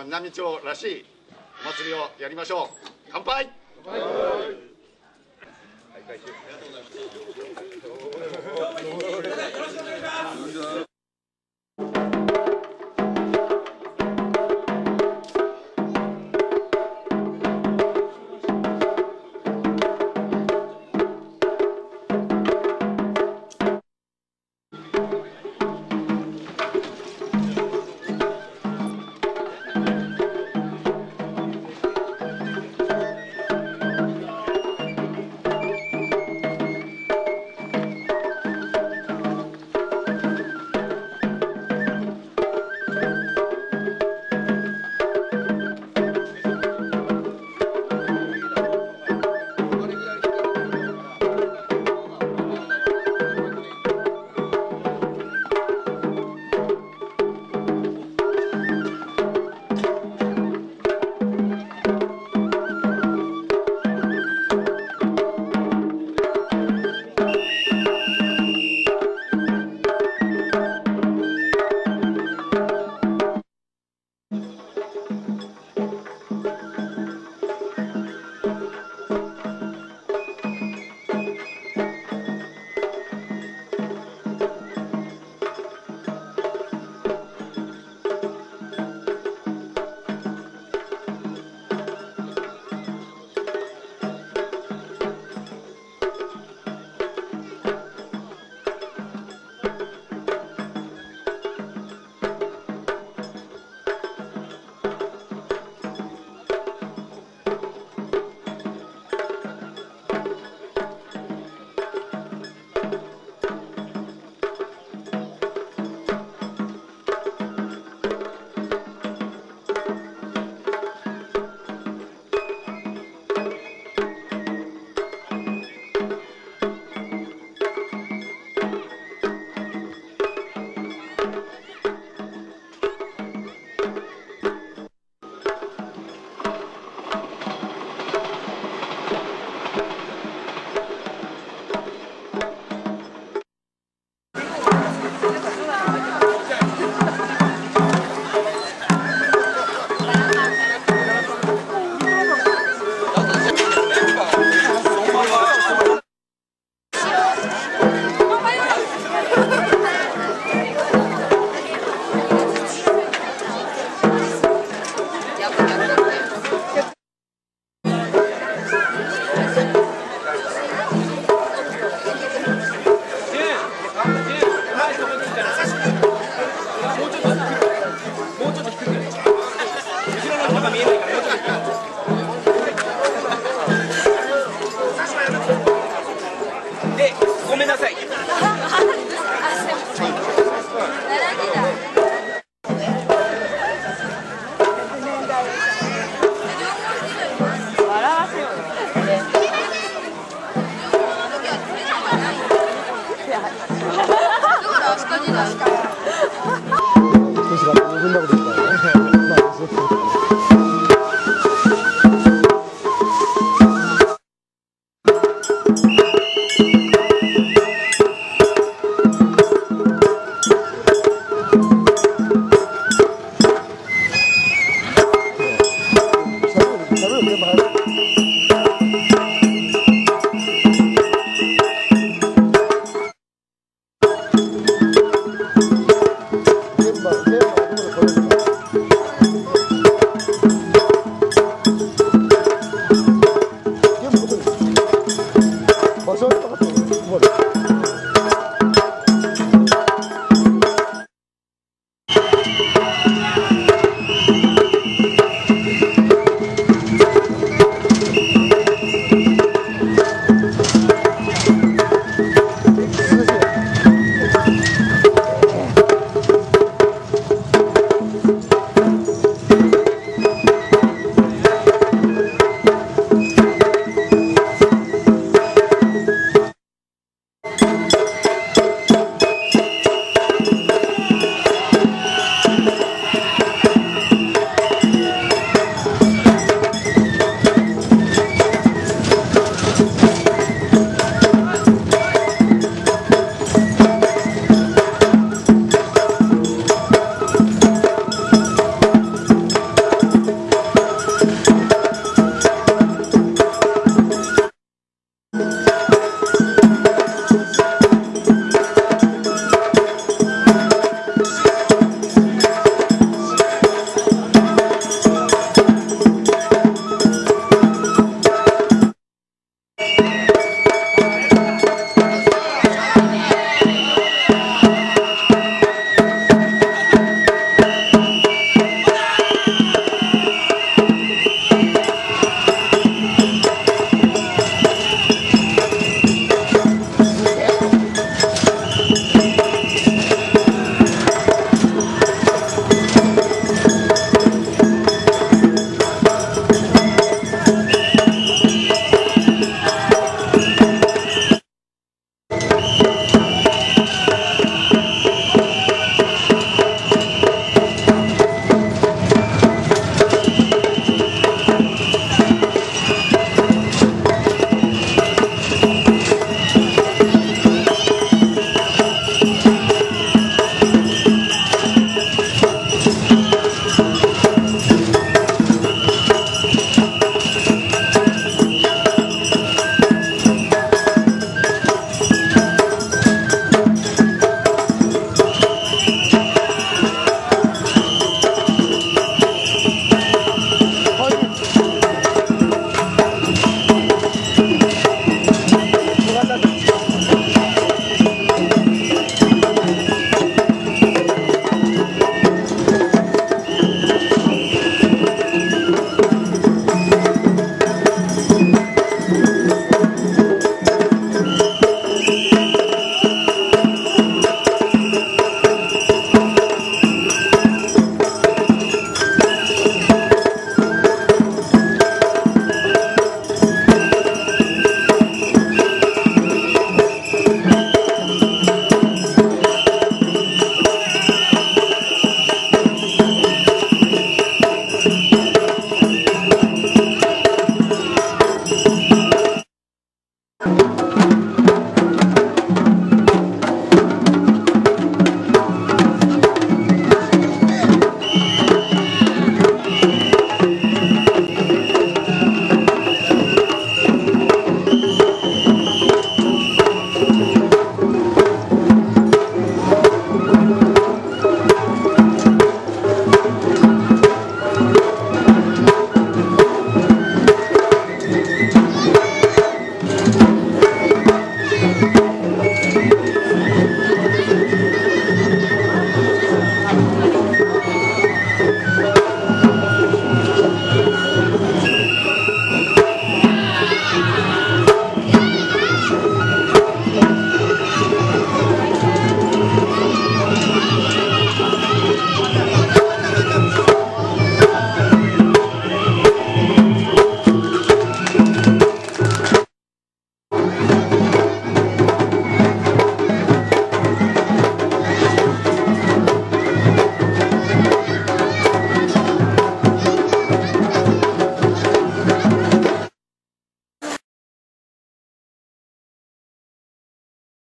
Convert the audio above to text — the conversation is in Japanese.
あ南町らしいお祭りをやりましょう。乾杯！で